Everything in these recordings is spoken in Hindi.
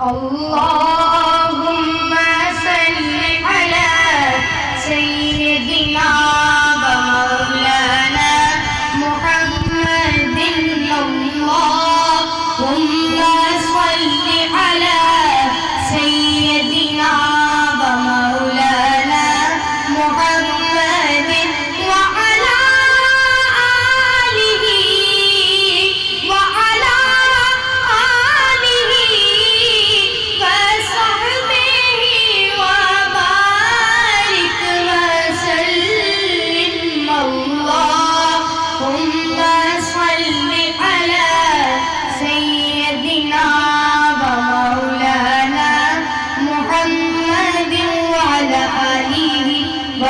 Allah.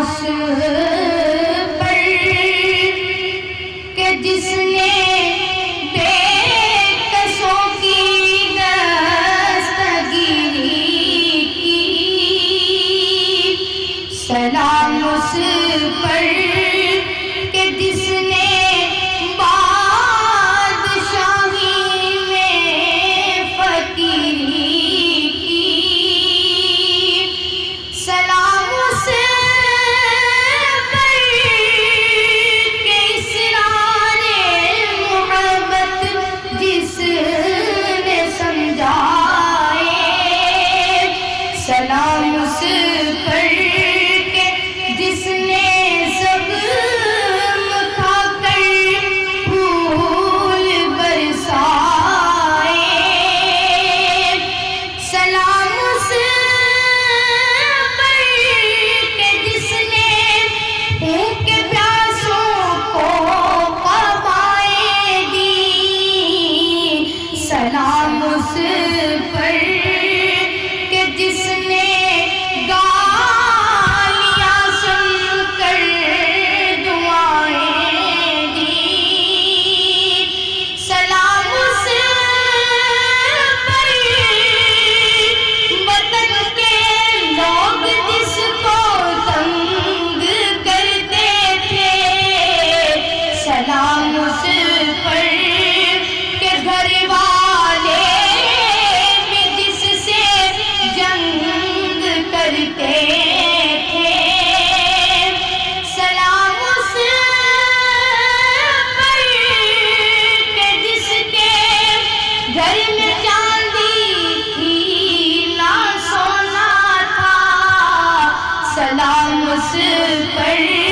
उस पर के जिसने बे सलाम उस पर पास पर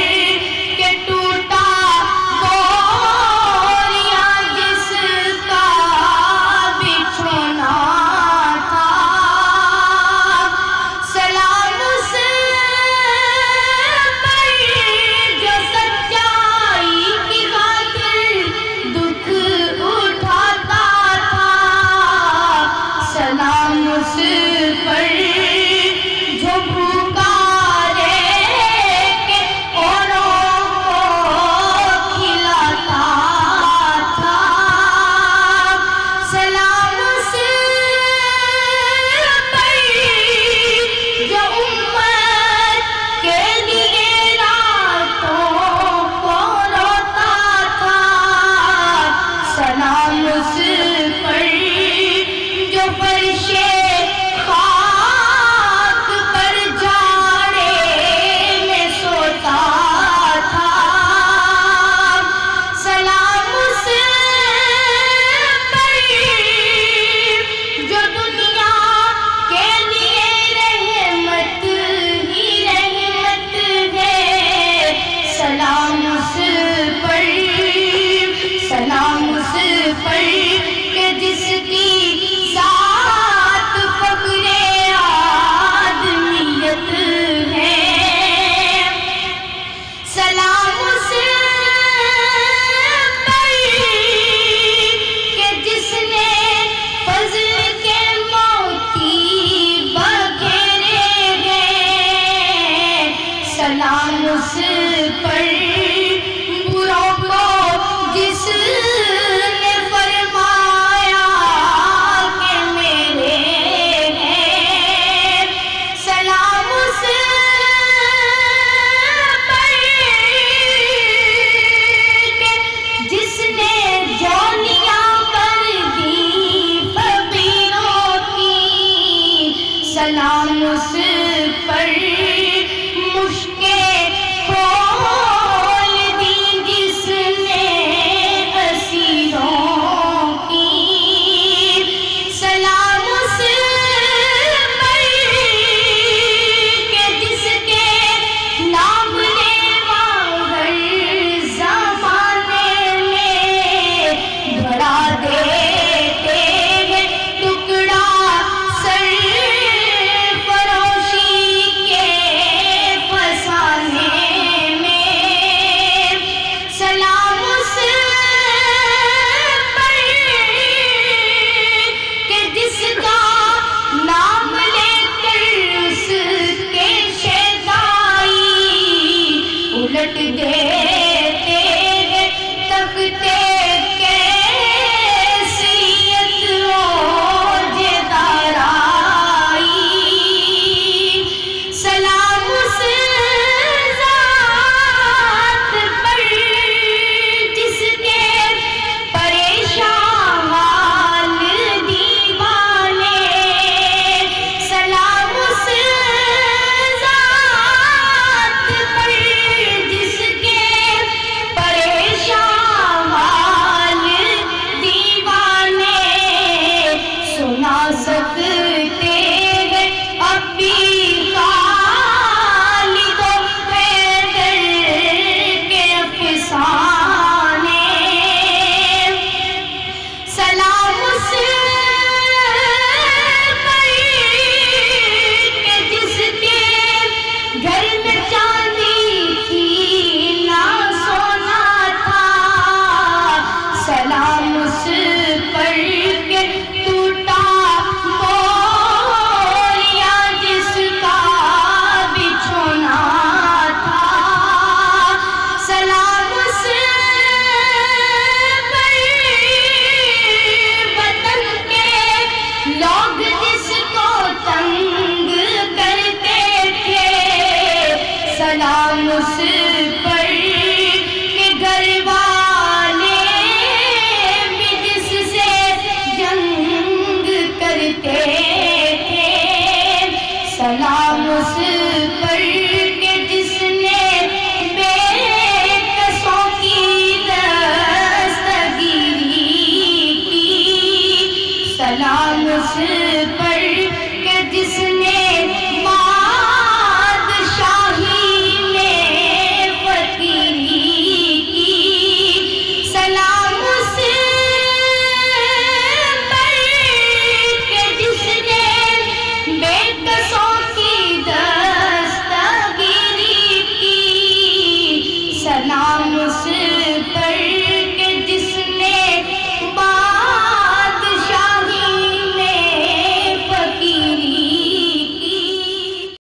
selam olsun.